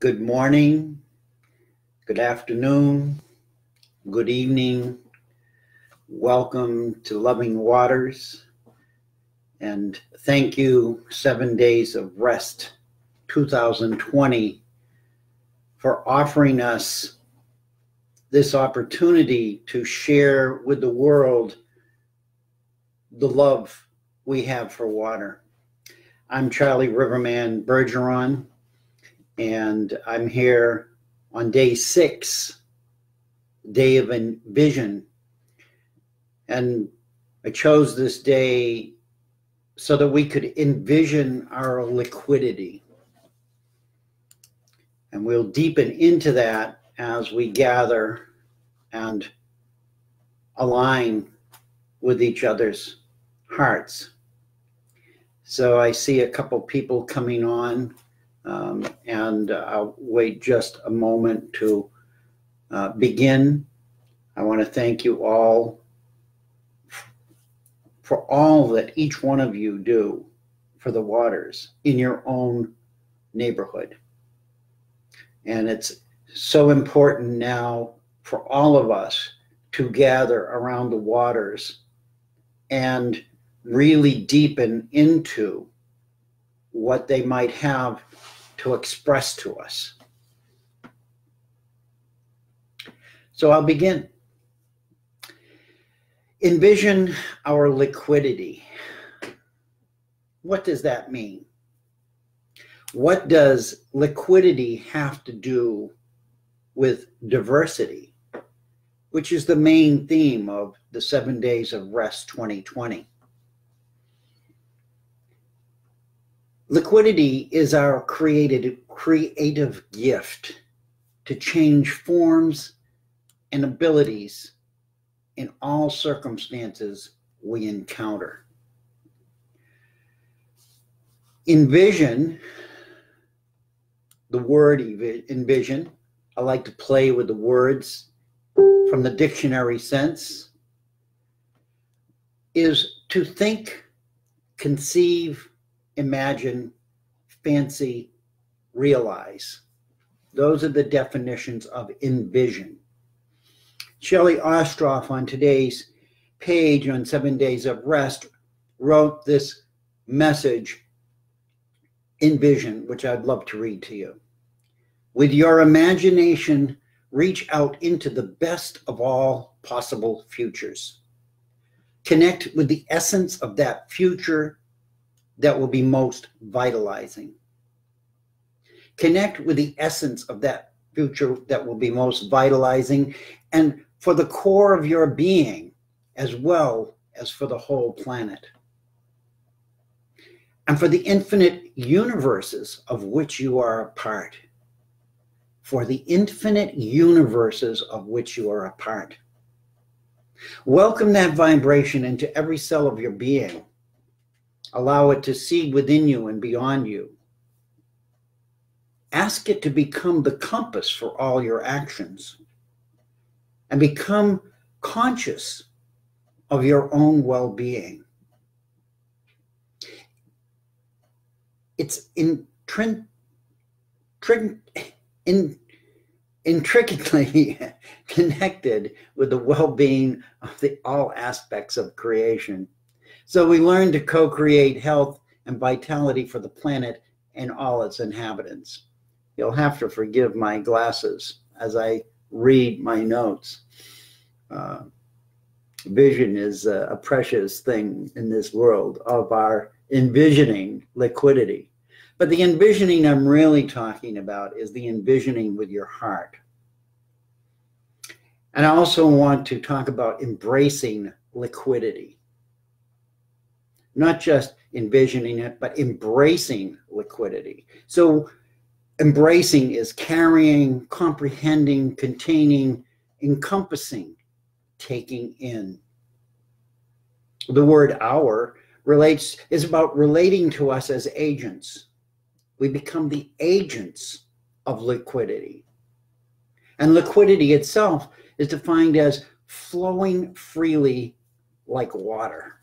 Good morning, good afternoon, good evening. Welcome to Loving Waters. And thank you, Seven Days of Rest 2020, for offering us this opportunity to share with the world the love we have for water. I'm Charlie Riverman Bergeron, and I'm here on day six, day of Envision. And I chose this day so that we could envision our liquidity. And we'll deepen into that as we gather and align with each other's hearts. So I see a couple people coming on, um, and I'll wait just a moment to uh, begin. I want to thank you all for all that each one of you do for the waters in your own neighborhood. And it's so important now for all of us to gather around the waters and really deepen into what they might have to express to us. So I'll begin. Envision our liquidity. What does that mean? What does liquidity have to do with diversity, which is the main theme of the seven days of rest 2020? Liquidity is our creative, creative gift to change forms and abilities in all circumstances we encounter. Envision, the word envision, I like to play with the words from the dictionary sense, is to think, conceive, imagine, fancy, realize. Those are the definitions of envision. Shelley Ostroff on today's page on Seven Days of Rest wrote this message, Envision, which I'd love to read to you. With your imagination, reach out into the best of all possible futures. Connect with the essence of that future that will be most vitalizing. Connect with the essence of that future that will be most vitalizing and for the core of your being as well as for the whole planet. And for the infinite universes of which you are a part. For the infinite universes of which you are a part. Welcome that vibration into every cell of your being Allow it to seed within you and beyond you. Ask it to become the compass for all your actions and become conscious of your own well being. It's in, in, intricately connected with the well being of the, all aspects of creation. So we learn to co create health and vitality for the planet and all its inhabitants. You'll have to forgive my glasses as I read my notes. Uh, vision is a, a precious thing in this world of our envisioning liquidity. But the envisioning I'm really talking about is the envisioning with your heart. And I also want to talk about embracing liquidity not just envisioning it, but embracing liquidity. So, embracing is carrying, comprehending, containing, encompassing, taking in. The word our relates is about relating to us as agents. We become the agents of liquidity. And liquidity itself is defined as flowing freely like water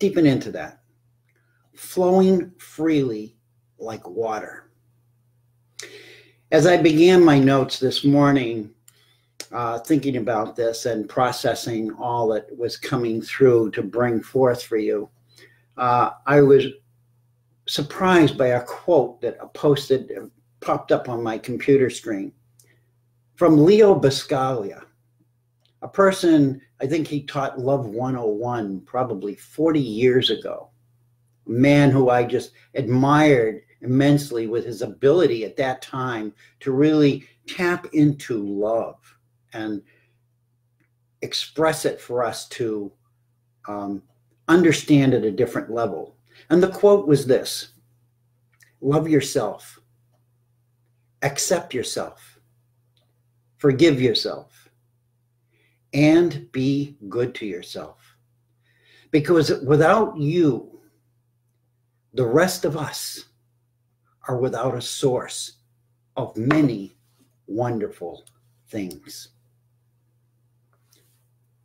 deepen into that. Flowing freely like water. As I began my notes this morning, uh, thinking about this and processing all that was coming through to bring forth for you, uh, I was surprised by a quote that posted popped up on my computer screen from Leo Buscaglia, a person I think he taught Love 101 probably 40 years ago. A man who I just admired immensely with his ability at that time to really tap into love and express it for us to um, understand at a different level. And the quote was this Love yourself, accept yourself, forgive yourself, and be good to yourself. Because without you, the rest of us are without a source of many wonderful things.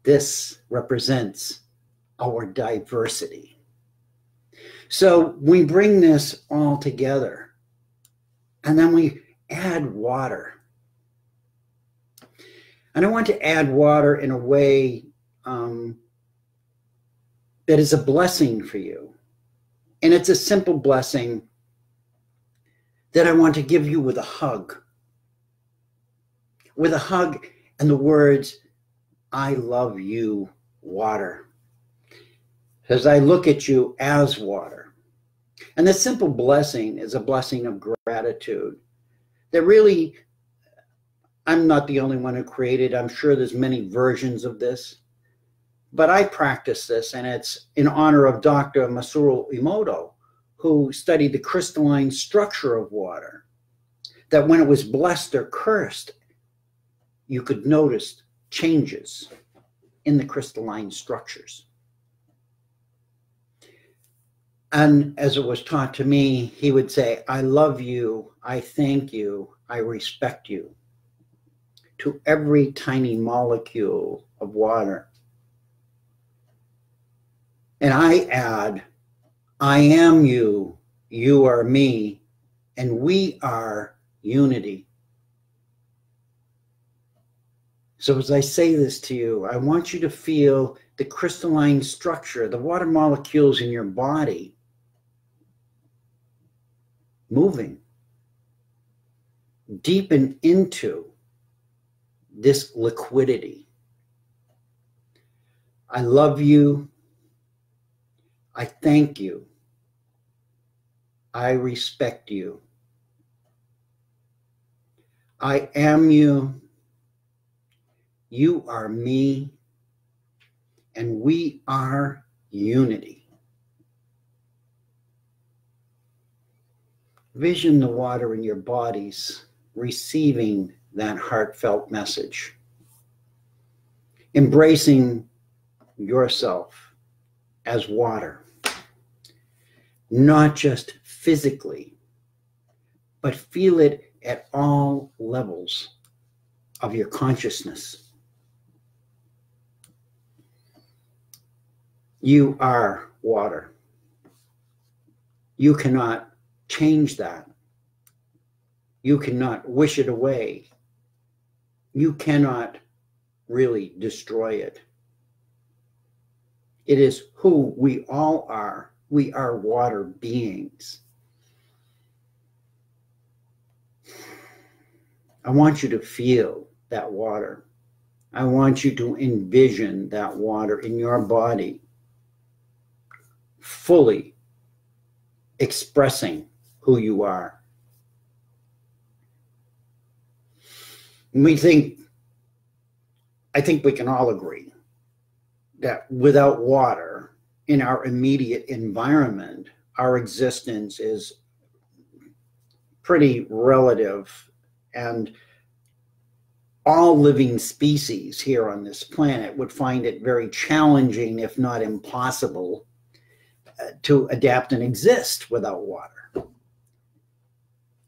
This represents our diversity. So we bring this all together and then we add water. And I want to add water in a way um, that is a blessing for you. And it's a simple blessing that I want to give you with a hug. With a hug and the words, I love you, water. As I look at you as water. And this simple blessing is a blessing of gratitude that really, I'm not the only one who created. I'm sure there's many versions of this. But I practice this, and it's in honor of Dr. Masaru Emoto, who studied the crystalline structure of water, that when it was blessed or cursed, you could notice changes in the crystalline structures. And as it was taught to me, he would say, I love you, I thank you, I respect you. To every tiny molecule of water. And I add, I am you, you are me, and we are unity. So, as I say this to you, I want you to feel the crystalline structure, the water molecules in your body moving, deepen into this liquidity. I love you. I thank you. I respect you. I am you. You are me. And we are unity. Vision the water in your bodies receiving that heartfelt message. Embracing yourself as water not just physically, but feel it at all levels of your consciousness. You are water. You cannot change that. You cannot wish it away. You cannot really destroy it. It is who we all are we are water beings. I want you to feel that water. I want you to envision that water in your body, fully expressing who you are. We think, I think we can all agree that without water, in our immediate environment, our existence is pretty relative and all living species here on this planet would find it very challenging, if not impossible, uh, to adapt and exist without water.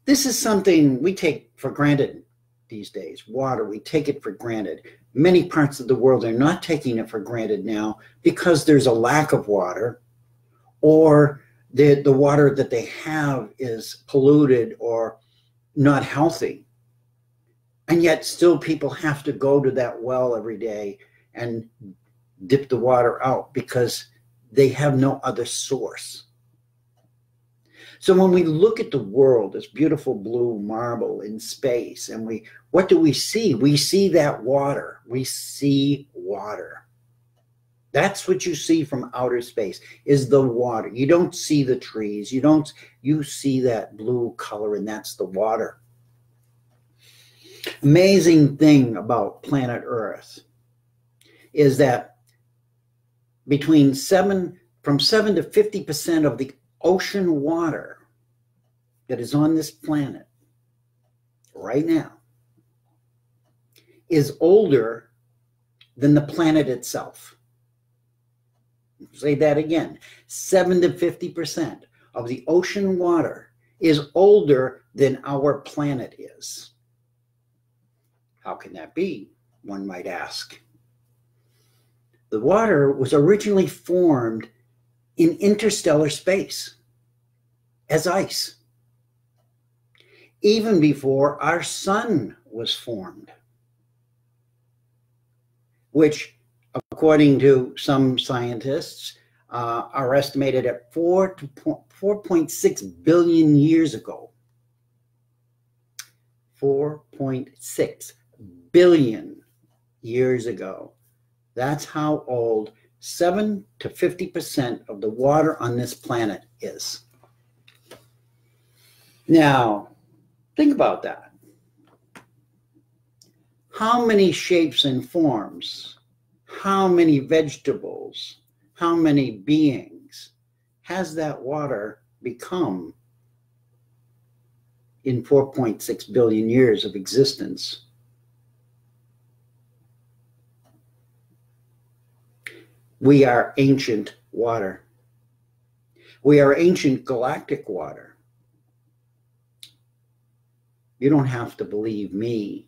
This is something we take for granted these days. Water, we take it for granted many parts of the world are not taking it for granted now because there's a lack of water or the, the water that they have is polluted or not healthy. And yet, still, people have to go to that well every day and dip the water out because they have no other source. So when we look at the world, this beautiful blue marble in space, and we what do we see? We see that water. We see water. That's what you see from outer space is the water. You don't see the trees. You don't you see that blue color and that's the water. Amazing thing about planet Earth is that between 7 from 7 to 50% of the ocean water that is on this planet right now is older than the planet itself. Say that again 7 to 50% of the ocean water is older than our planet is. How can that be? One might ask. The water was originally formed in interstellar space as ice, even before our sun was formed, which, according to some scientists, uh, are estimated at 4 to 4.6 billion years ago. 4.6 billion years ago. That's how old 7 to 50% of the water on this planet is. Now, think about that. How many shapes and forms, how many vegetables, how many beings has that water become in 4.6 billion years of existence? We are ancient water. We are ancient galactic water. You don't have to believe me.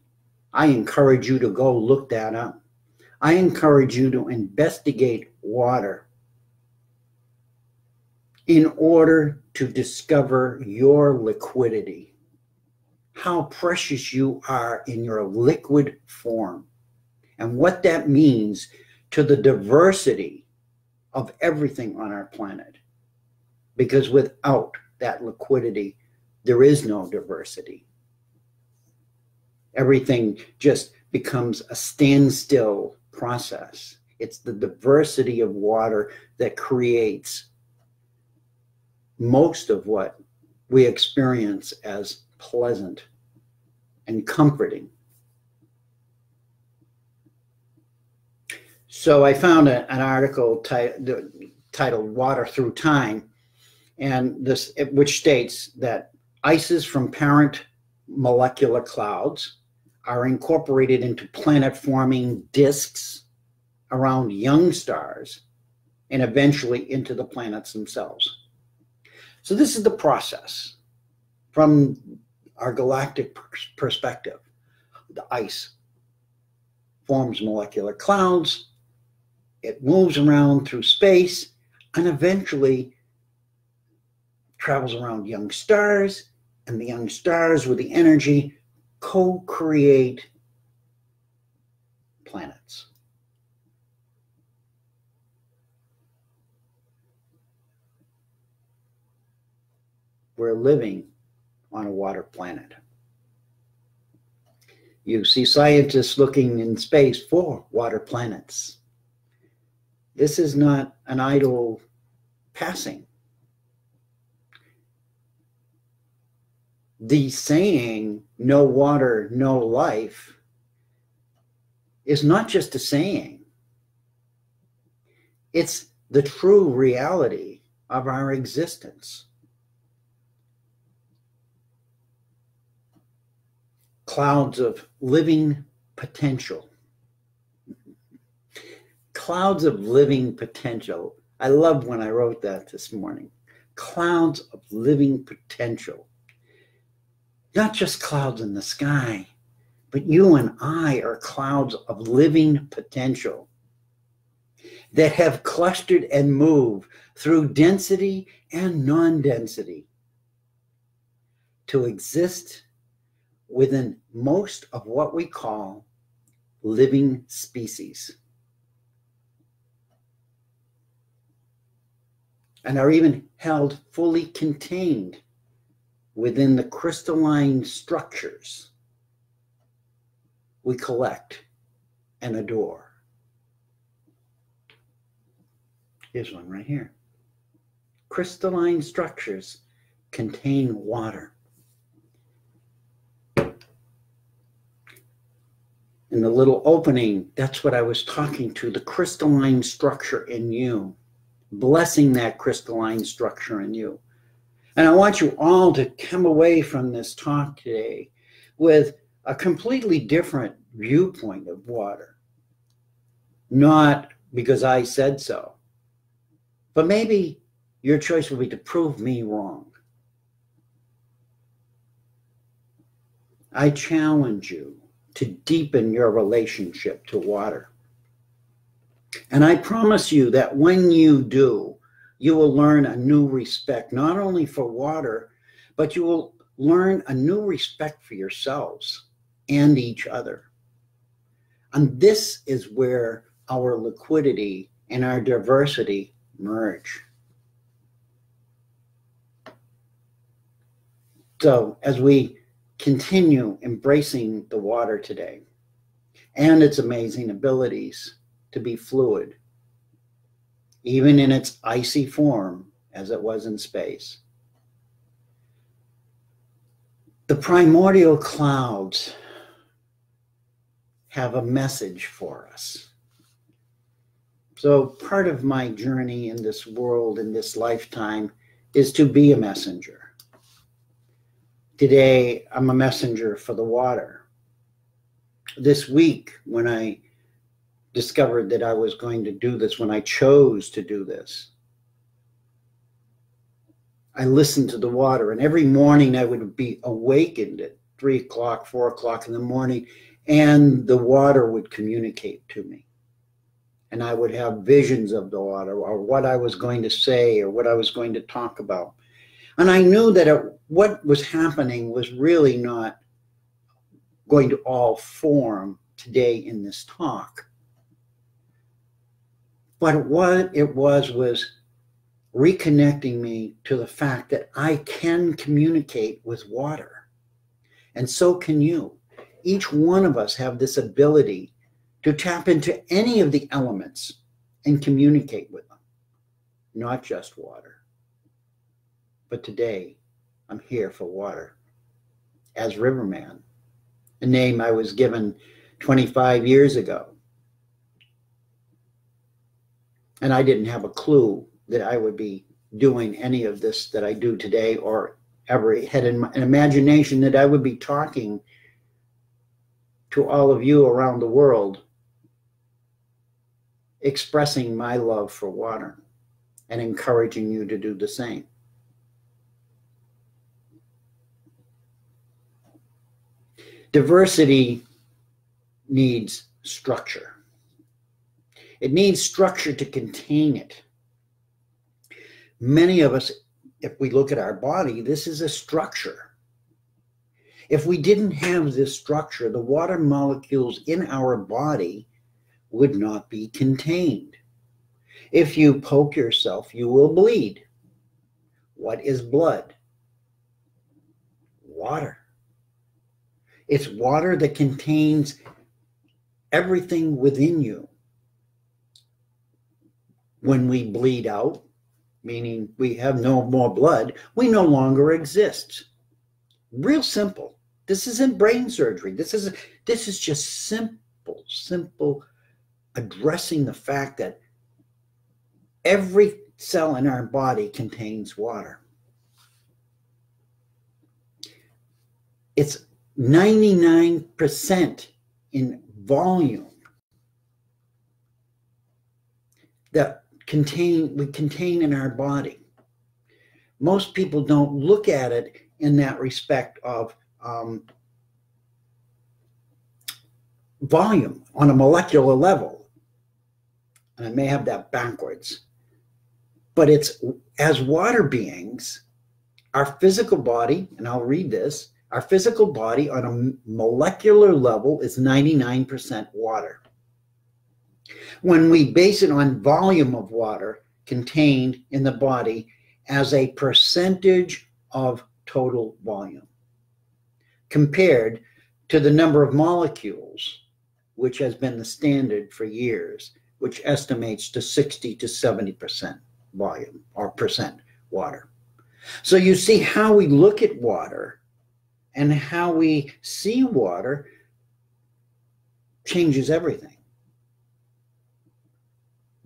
I encourage you to go look that up. I encourage you to investigate water in order to discover your liquidity, how precious you are in your liquid form, and what that means to the diversity of everything on our planet. Because without that liquidity, there is no diversity. Everything just becomes a standstill process. It's the diversity of water that creates most of what we experience as pleasant and comforting. So I found a, an article titled Water Through Time, and this which states that ices from parent molecular clouds are incorporated into planet forming disks around young stars and eventually into the planets themselves. So, this is the process from our galactic perspective. The ice forms molecular clouds, it moves around through space, and eventually travels around young stars, and the young stars with the energy co create planets. We're living on a water planet. You see scientists looking in space for water planets. This is not an idle passing. The saying, no water, no life, is not just a saying, it's the true reality of our existence. Clouds of living potential clouds of living potential. I love when I wrote that this morning. Clouds of living potential. Not just clouds in the sky, but you and I are clouds of living potential. that have clustered and moved through density and non density to exist within most of what we call living species. And are even held fully contained within the crystalline structures we collect and adore. Here's one right here. Crystalline structures contain water. In the little opening, that's what I was talking to the crystalline structure in you, blessing that crystalline structure in you. And I want you all to come away from this talk today with a completely different viewpoint of water. Not because I said so, but maybe your choice will be to prove me wrong. I challenge you to deepen your relationship to water. And I promise you that when you do, you will learn a new respect, not only for water, but you will learn a new respect for yourselves and each other. And this is where our liquidity and our diversity merge. So, as we continue embracing the water today and its amazing abilities to be fluid, even in its icy form as it was in space, the primordial clouds have a message for us. So, part of my journey in this world, in this lifetime, is to be a messenger. Today, I'm a messenger for the water. This week, when I discovered that I was going to do this, when I chose to do this, I listened to the water, and every morning I would be awakened at three o'clock, four o'clock in the morning, and the water would communicate to me. And I would have visions of the water or what I was going to say or what I was going to talk about. And I knew that it, what was happening was really not going to all form today in this talk. But what it was was reconnecting me to the fact that I can communicate with water. And so can you each one of us have this ability to tap into any of the elements and communicate with them, not just water. But today, I'm here for water as Riverman, a name I was given 25 years ago. And I didn't have a clue that I would be doing any of this that I do today or ever had an imagination that I would be talking to all of you around the world expressing my love for water and encouraging you to do the same. Diversity needs structure. It needs structure to contain it. Many of us, if we look at our body, this is a structure. If we didn't have this structure, the water molecules in our body would not be contained. If you poke yourself, you will bleed. What is blood? Water. It's water that contains everything within you. When we bleed out, meaning we have no more blood, we no longer exist. Real simple. This isn't brain surgery. This is this is just simple, simple addressing the fact that every cell in our body contains water. It's 99% in volume that contain we contain in our body. Most people don't look at it in that respect of um, volume on a molecular level and I may have that backwards, but it's as water beings, our physical body, and I'll read this our physical body on a molecular level is 99% water. When we base it on volume of water contained in the body as a percentage of total volume, compared to the number of molecules, which has been the standard for years, which estimates to 60 to 70% volume or percent water. So you see how we look at water and how we see water changes everything.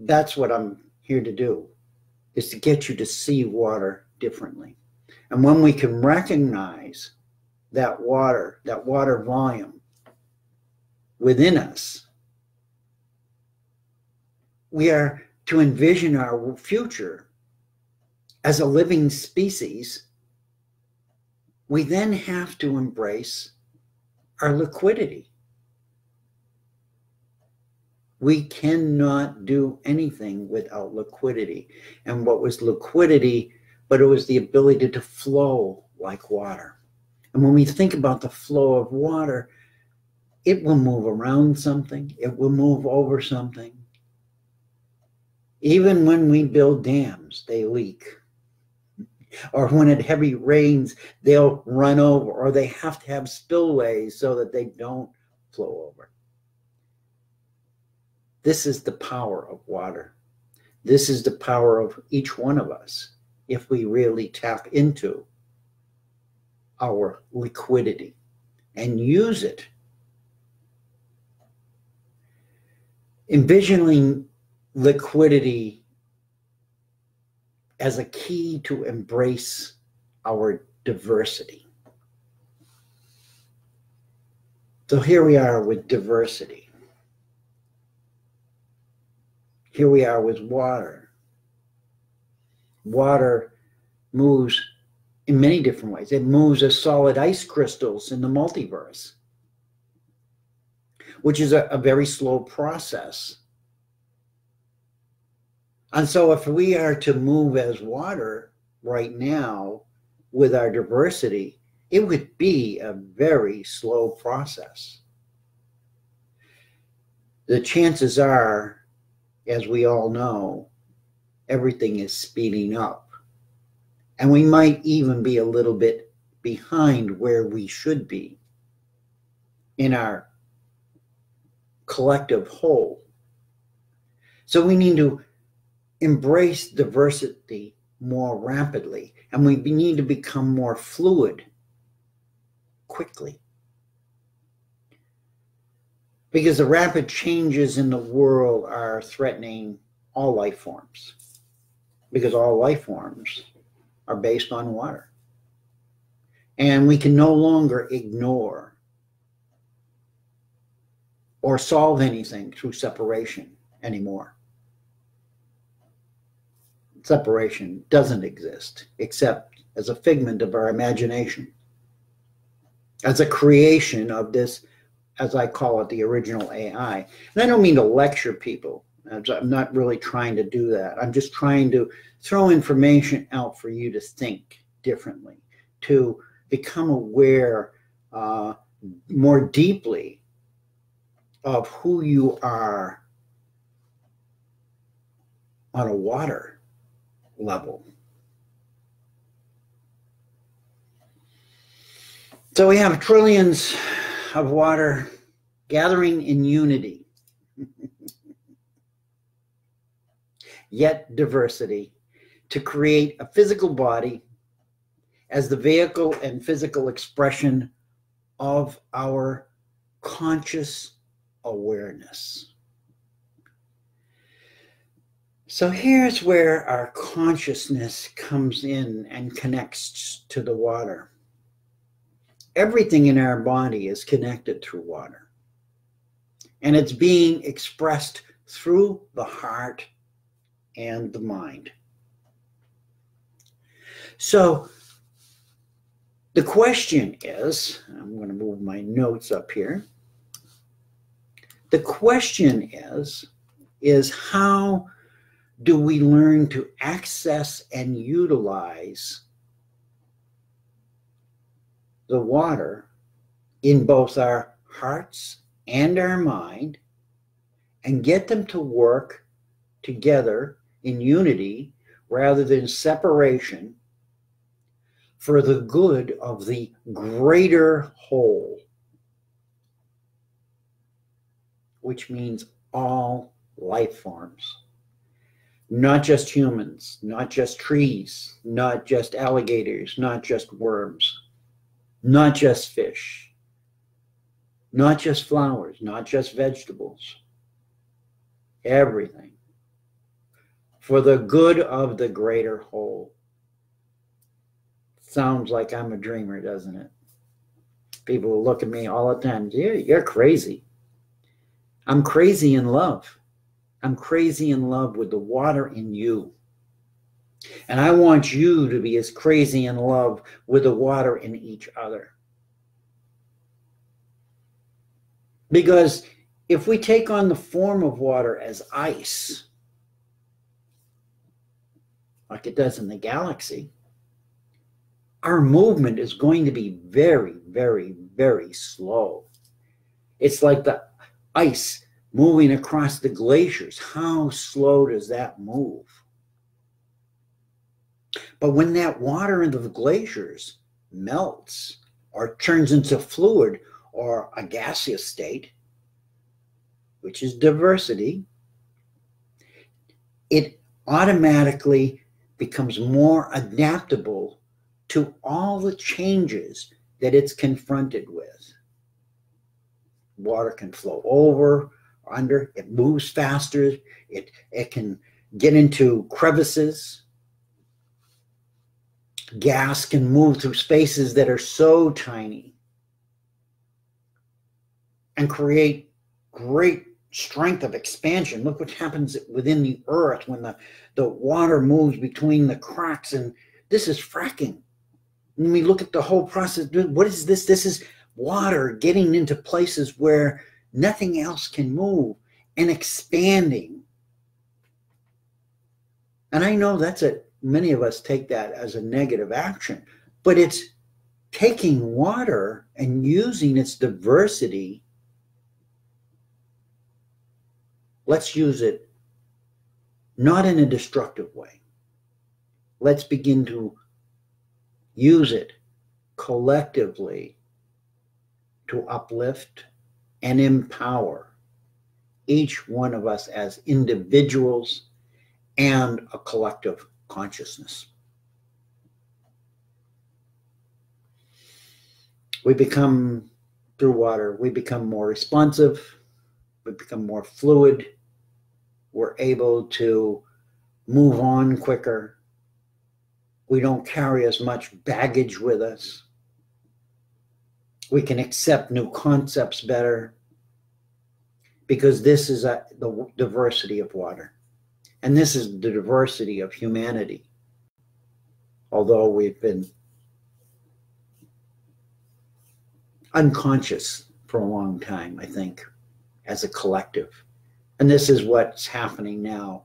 That's what I'm here to do, is to get you to see water differently. And when we can recognize that water, that water volume within us, we are to envision our future as a living species, we then have to embrace our liquidity. We cannot do anything without liquidity. And what was liquidity? But it was the ability to flow like water. And when we think about the flow of water, it will move around something, it will move over something. Even when we build dams, they leak or when it heavy rains, they'll run over, or they have to have spillways so that they don't flow over. This is the power of water. This is the power of each one of us if we really tap into our liquidity and use it. Envisioning liquidity as a key to embrace our diversity. So here we are with diversity. Here we are with water. Water moves in many different ways. It moves as solid ice crystals in the multiverse, which is a, a very slow process and so, if we are to move as water right now with our diversity, it would be a very slow process. The chances are, as we all know, everything is speeding up. And we might even be a little bit behind where we should be in our collective whole. So we need to embrace diversity more rapidly and we need to become more fluid quickly. Because the rapid changes in the world are threatening all life forms. Because all life forms are based on water. And we can no longer ignore or solve anything through separation anymore separation doesn't exist except as a figment of our imagination, as a creation of this, as I call it, the original AI. And I don't mean to lecture people. I'm not really trying to do that. I'm just trying to throw information out for you to think differently, to become aware uh, more deeply of who you are on a water level. So we have trillions of water gathering in unity, yet diversity, to create a physical body as the vehicle and physical expression of our conscious awareness. So here's where our consciousness comes in and connects to the water. Everything in our body is connected through water. And it's being expressed through the heart and the mind. So the question is I'm going to move my notes up here. The question is is how do we learn to access and utilize the water in both our hearts and our mind and get them to work together in unity rather than separation for the good of the greater whole, which means all life forms. Not just humans, not just trees, not just alligators, not just worms, not just fish, not just flowers, not just vegetables, everything for the good of the greater whole. Sounds like I'm a dreamer, doesn't it? People look at me all the time. Yeah, you're crazy. I'm crazy in love. I'm crazy in love with the water in you. And I want you to be as crazy in love with the water in each other. Because if we take on the form of water as ice, like it does in the galaxy, our movement is going to be very, very, very slow. It's like the ice moving across the glaciers. How slow does that move? But when that water in the glaciers melts or turns into fluid or a gaseous state, which is diversity, it automatically becomes more adaptable to all the changes that it's confronted with. Water can flow over, under, it moves faster, it, it can get into crevices. Gas can move through spaces that are so tiny and create great strength of expansion. Look what happens within the earth when the, the water moves between the cracks. And this is fracking. When we look at the whole process, what is this? This is water getting into places where nothing else can move and expanding. And I know that's a many of us take that as a negative action, but it's taking water and using its diversity Let's use it not in a destructive way. Let's begin to use it collectively to uplift and empower each one of us as individuals and a collective consciousness. We become, through water, we become more responsive, we become more fluid, we're able to move on quicker. We don't carry as much baggage with us. We can accept new concepts better because this is a, the diversity of water. And this is the diversity of humanity. Although we've been unconscious for a long time, I think, as a collective. And this is what's happening now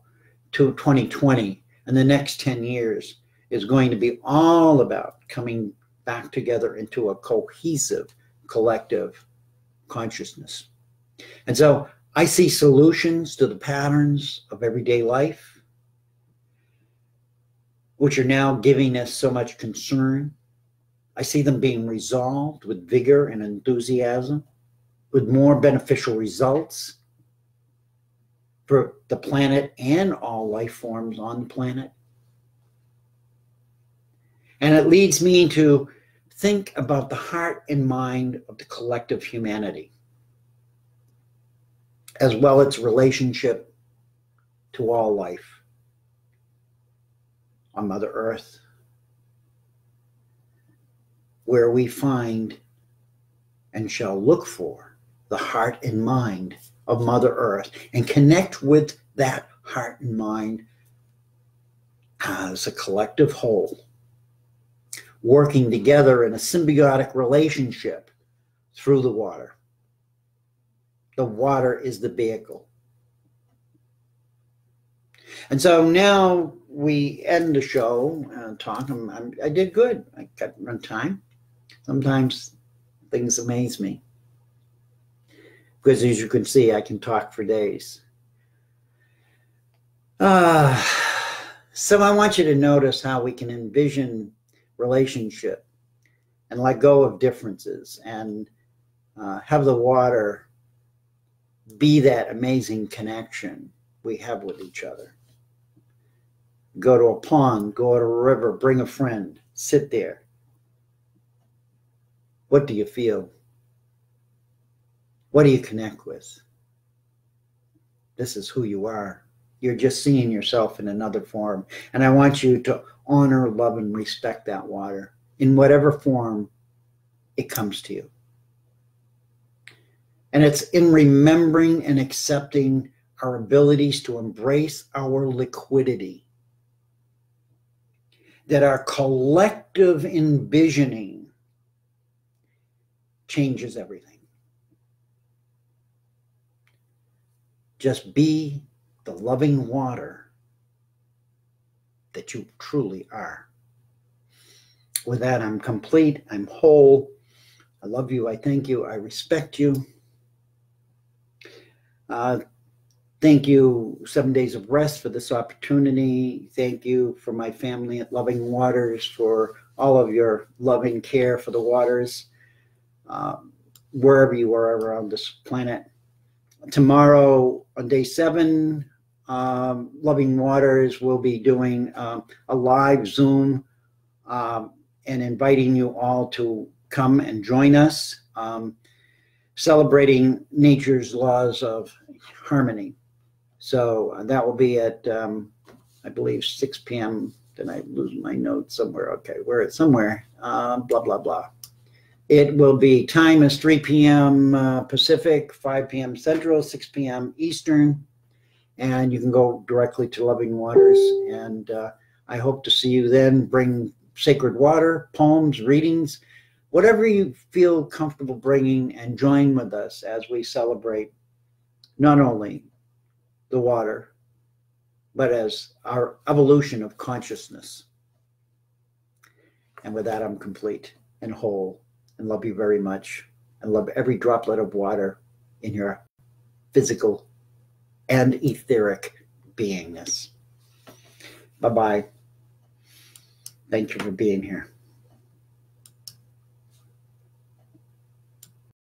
to 2020 and the next 10 years is going to be all about coming back together into a cohesive collective consciousness. And so I see solutions to the patterns of everyday life, which are now giving us so much concern. I see them being resolved with vigor and enthusiasm, with more beneficial results for the planet and all life forms on the planet. And it leads me to think about the heart and mind of the collective humanity, as well its relationship to all life on Mother Earth, where we find and shall look for the heart and mind of Mother Earth and connect with that heart and mind as a collective whole, working together in a symbiotic relationship through the water. The water is the vehicle. And so now we end the show uh, talk. I'm, I'm, i did good. I got run time. Sometimes things amaze me because, as you can see, I can talk for days. Uh, so I want you to notice how we can envision relationship and let go of differences and uh, have the water be that amazing connection we have with each other. Go to a pond, go to a river, bring a friend, sit there. What do you feel? What do you connect with? This is who you are. You're just seeing yourself in another form. And I want you to honor, love, and respect that water in whatever form it comes to you. And it's in remembering and accepting our abilities to embrace our liquidity that our collective envisioning changes everything. Just be the loving water that you truly are. With that, I'm complete. I'm whole. I love you. I thank you. I respect you. Uh, thank you, Seven Days of Rest, for this opportunity. Thank you for my family at Loving Waters for all of your loving care for the waters, um, wherever you are around this planet. Tomorrow, on day seven, um, Loving Waters will be doing um, a live Zoom um, and inviting you all to come and join us. Celebrating nature's laws of harmony. So uh, that will be at, um, I believe, 6 p.m. Did I lose my notes somewhere? Okay, where it's somewhere. Uh, blah, blah, blah. It will be time is 3 p.m. Uh, Pacific, 5 p.m. Central, 6 p.m. Eastern. And you can go directly to Loving Waters. And uh, I hope to see you then. Bring sacred water, poems, readings whatever you feel comfortable bringing and join with us as we celebrate not only the water, but as our evolution of consciousness. And with that, I'm complete and whole and love you very much and love every droplet of water in your physical and etheric beingness. Bye bye. Thank you for being here.